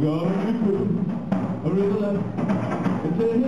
Gördük. Öyle de. Öteye.